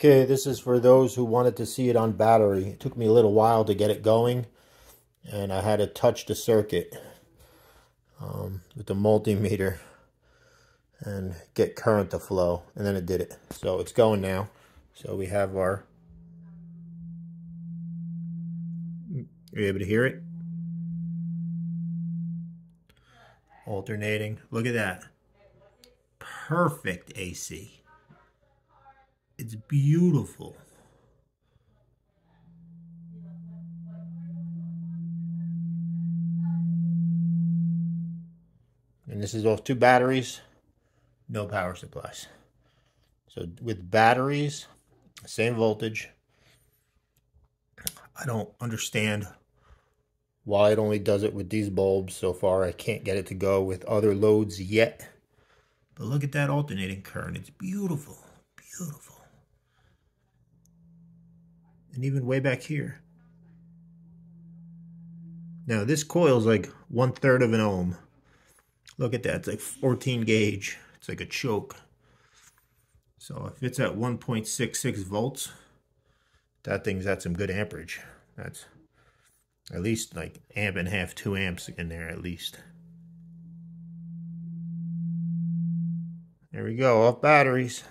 Okay, this is for those who wanted to see it on battery. It took me a little while to get it going, and I had to touch the circuit um, with the multimeter and get current to flow, and then it did it. So it's going now. So we have our... Are you able to hear it? Alternating. Look at that. Perfect AC. It's beautiful. And this is off two batteries, no power supplies. So with batteries, same voltage. I don't understand why it only does it with these bulbs so far. I can't get it to go with other loads yet. But look at that alternating current. It's beautiful, beautiful and even way back here. Now this coil is like one third of an ohm. Look at that, it's like 14 gauge. It's like a choke. So if it's at 1.66 volts, that thing's at some good amperage. That's at least like amp and a half, two amps in there at least. There we go, off batteries.